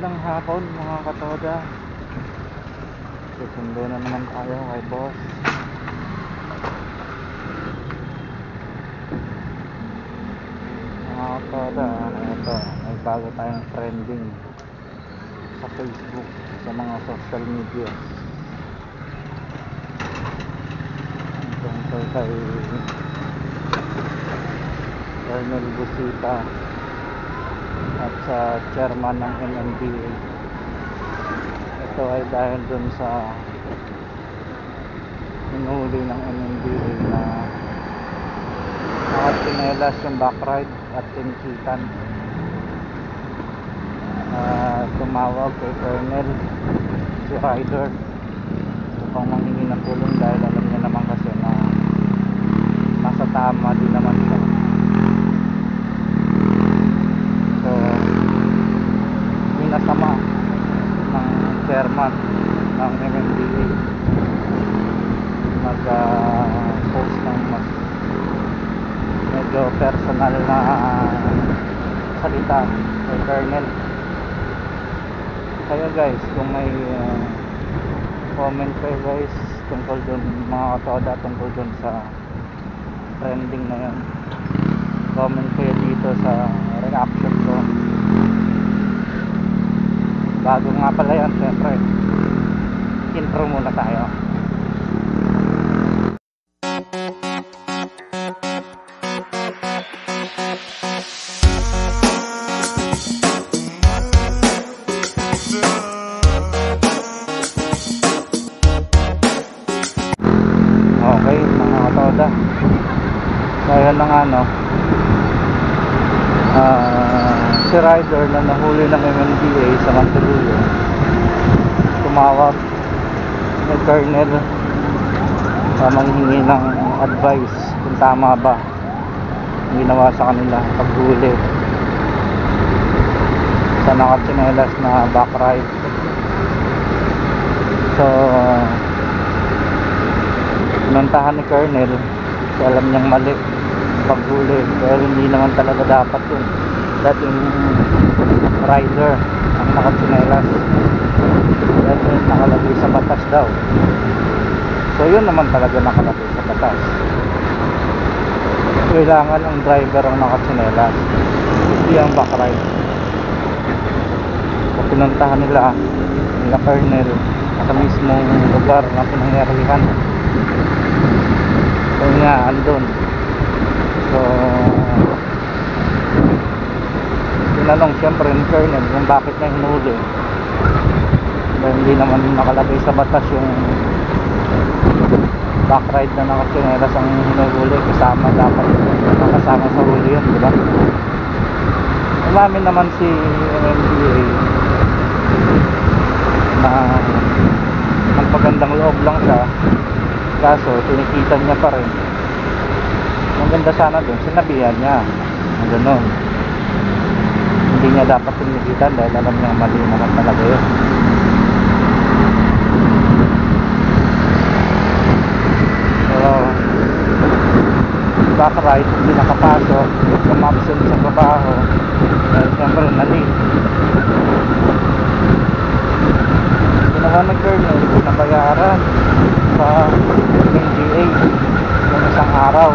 Magandang hapon mga katoda. Susundo na naman tayo kay boss. Mga katoda Ito, may bago tayong trending Sa Facebook Sa mga social media. Tungkol kay Colonel Busita at sa chairman ng MMDA ito ay dahil dun sa inuhuli ng MMDA na nakatsinelas yung backride at tinikitan uh, tumawag kay Colonel si Ryder upang manghingi ng tulong dahil alam niya naman kasi na nasa tama din naman siya So, minasama ng chairman ng MMDA mag-post ng mas medyo personal na salita kay Colonel. Kaya guys, kung may uh, comment kayo guys tungkol dun, mga katoda tungkol dun sa trending na yun comment kayo dito sa reaction ko bago nga pala yan syempre intro muna tayo dahil na nga no Ah, si rider na nahuli ng MMDA sa Manteluyo tumawag kay Colonel para manghingi ng advice kung tama ba ang ginawa sa kanila paghuli. Sa nakatsinelas na backride so pinuntahan ni Colonel kasi alam niyang mali paghuli pero hindi naman talaga dapat yun dating rider ang nakatsinelas dahil yun nakalagay sa batas daw. So yun naman talaga nakalagay sa batas. Kailangan ang driver ang nakatsinelas hindi ang backride so pinuntahan nila nila Colonel sa mismong lugar na pinangyarihan. So nga andun So, tinanong siyempre ni Colonel kung bakit niya hinuli. Dahil hindi naman nakalagay sa batas yung backride na nakatsinelas ang hinuli. Kasama dapat nakasama sa huli yun, di ba? Umamin naman si MMDA na magpagandang loob lang siya. Kaso tinikitan niya pa rin. Maganda sana dun sinabihan niya. Gano'n hindi niya dapat tinigitan dahil alam niya mali naman talaga yun. So backride hindi nakapasok. Kumabsent sa trabaho dahil siyempre nali ginawa ng colonel pinabayaran sa NGA yung isang araw.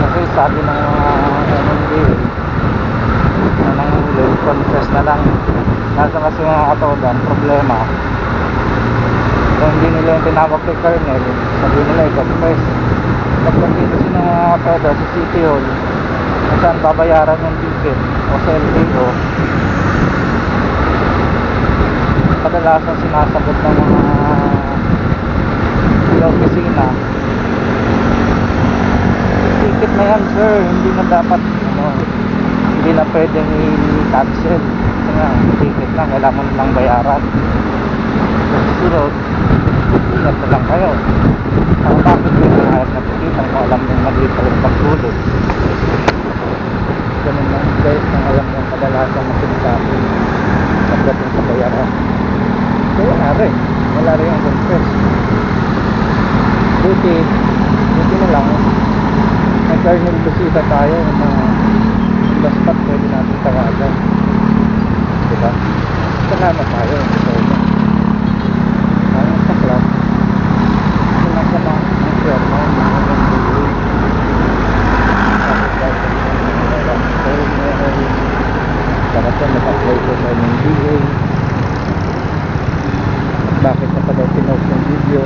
Kasi sabi ng mga MMDA na nanghuli confess na lang nasa kasi mga katodan problema. Kung hindi nila yung tinawag kay Colonel sabi nila i-confess kapag dito sila mga katoda sa City Hall. Kung saan babayaran yung ticket o sa LTO kadalasan sinasagot ng mga opisina. Ticket na yan sir. Hindi na dapat hindi na pwedeng i-cancel. Kasi nga ticket lang kailangan lang bayaran. Susunod ingat na lang kayo. Ang bakit kayo nangayat na tikitan kung alam nyo mali pa rin pagtulog. Ganun lang guys nang alam nyo kadalasan na sinasabi. Pagdating sa bayaran. So wala rin. Wala rin ang confess buti buti na lang. May Colonel Busita tayo na basta pwede natin tawagan Diba? Salamat tayo. So, na. Ang share mo. Mga nandun. Tapos dahil sa mga wala. Pero meron. Karatan nag-apply ko sa NNDA. Bakit na pa daw pinost yung video?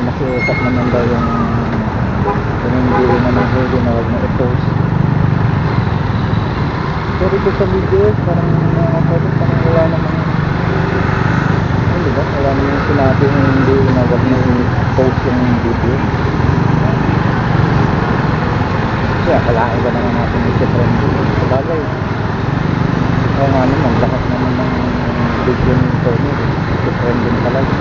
Nakiusap naman daw yung NNDA na ng huli na huwag na i-post. Pero ito sa video, parang mga pwede parang wala namang ano diba? Wala namang sinabi yung hindi na huwag na i-post yung video. Kaya kalahin ba naman natin ito friend Sabagay. Kaya nga naman, lahat naman ng video ni Tony, ito friend din talaga.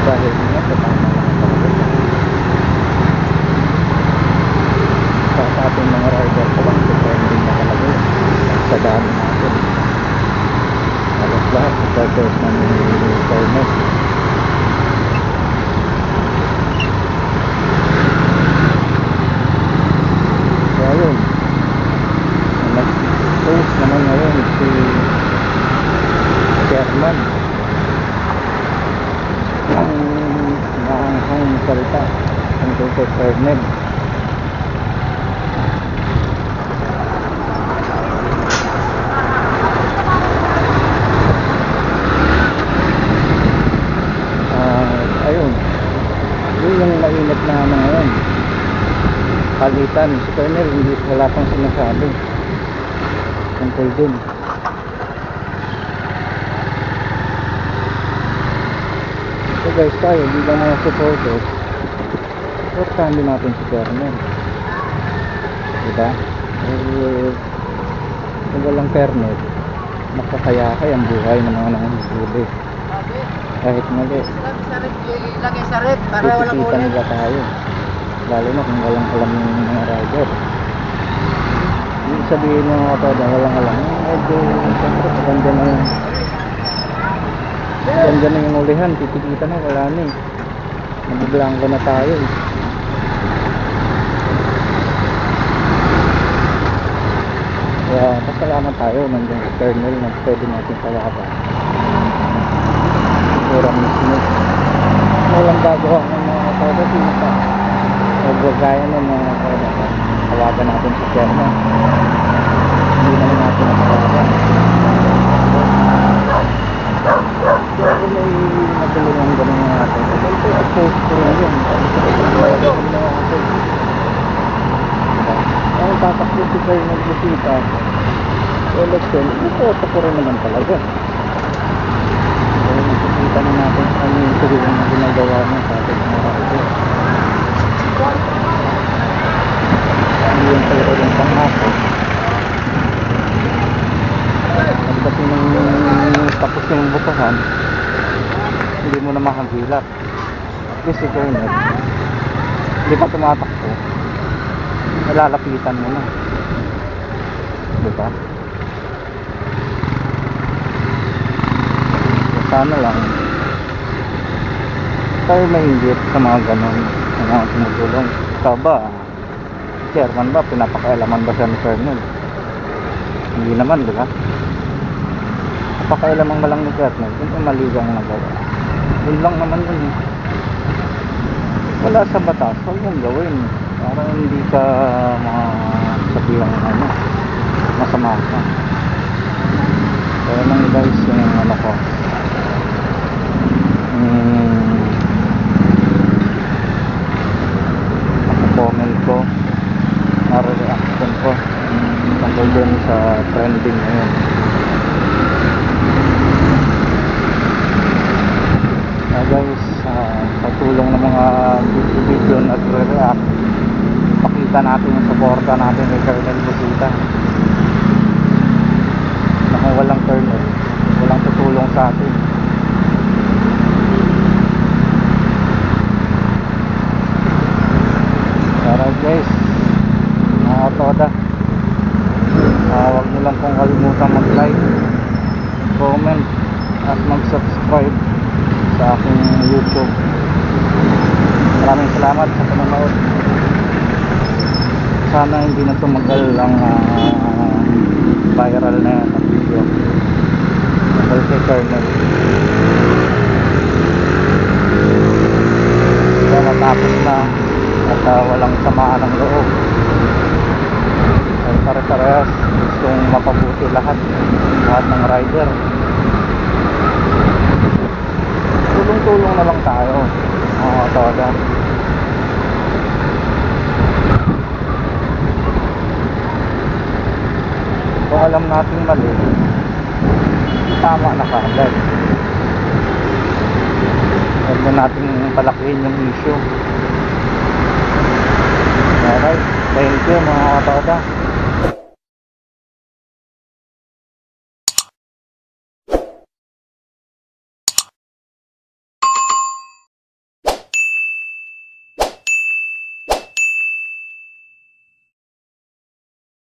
Dahil nga, sa tama lang talaga. Sa sa ating mga rider ko lang, ito friend din na talaga. yun. Sa dami natin. Halos lahat, supporters na ni Tony. Kaya yun. Nag-post naman ngayon si Chairman ang maanghang salita tungkol kay Fernand. Ah, ayun. Yun yung mainit na ano ngayon palitan si Colonel hindi wala pang sinasabi. Tungkol dun. So guys tayo bilang mga supporters. Supportahan din natin si Colonel. Diba? Eh, kung walang Colonel makakayakay ang buhay ng mga nanguhuli kahit mali. Lagay sa rep para walang ulit. tayo. Lalo na kung walang alam ng mga rider. Hindi sabihin ng mga tao na walang alam. Medyo, siyempre, maganda na yung maganda na yung ulihan. Titikita na, wala na eh. Nagbiblangko na tayo eh. Kaya, pasalamat tayo nandiyan sa kernel na pwede natin tawagan. Pura mismo walang gagawa ng mga product yun pa o gaya ng mga product tawagan natin si chairman hindi naman natin natawagan pero may natulungan ganun mga natin ito i-post ko rin yun ang tatakbo si kayo nagbusita election ipoto ko rin naman talaga. Kaya nakikita na natin ano yung tulong na ginagawa niya sa ating mga rider. Hindi yung talaga yung pangako. At kasi nung tapos yung bukahan, hindi makagilap. At least ikaw yun. Hindi pa tumatakbo. Nalalapitan mo na. Diba? sana lang tayo mahingit sa mga ganon sa mga tumutulong ikaw ba chairman ba pinapakailaman ba siya ni Colonel hindi naman di ba napakailaman ba lang ni Colonel yung mali ang nagawa yun lang naman yun. Wala sa batas. Huwag mong gawin. Para hindi ka mga sabihang ano. Masama ka. Kaya lang guys yung ano ko. Mm, comment ko. Na-reaction ko. Tungkol dun sa trending ngayon uh, guys uh, sa mga video-video nagre-react pakita natin yung suporta natin kay Colonel Busita. Na kung walang Colonel walang tutulong sa atin Alright guys mga toda uh, huwag nyo lang pong kalimutan mag like comment at mag subscribe sa aking youtube maraming salamat sa panonood sana hindi na tumagal ang uh, viral na yan ang video. Tungkol kay Colonel. Kaya natapos na at ah, walang samaan ng loob. At pare-parehas gustong mapabuti lahat lahat ng rider. Tulong-tulong na lang tayo mga toda kung alam natin mali tama na kaagad huwag na natin palakihin yung issue. Alright thank you mga katoda